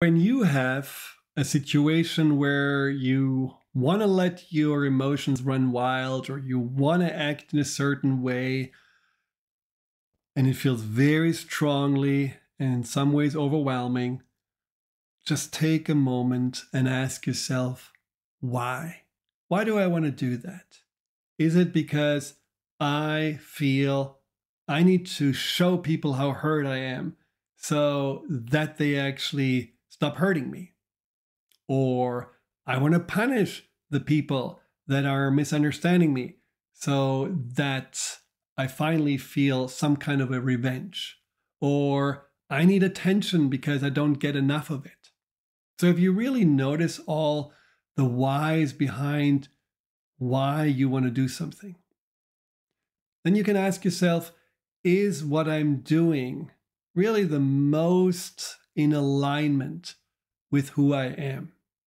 When you have a situation where you want to let your emotions run wild or you want to act in a certain way, and it feels very strongly and in some ways overwhelming, just take a moment and ask yourself, why? Why do I want to do that? Is it because I feel I need to show people how hurt I am so that they actually stop hurting me. Or I want to punish the people that are misunderstanding me so that I finally feel some kind of a revenge. Or I need attention because I don't get enough of it. So if you really notice all the whys behind why you want to do something, then you can ask yourself, is what I'm doing really the most in alignment with who I am?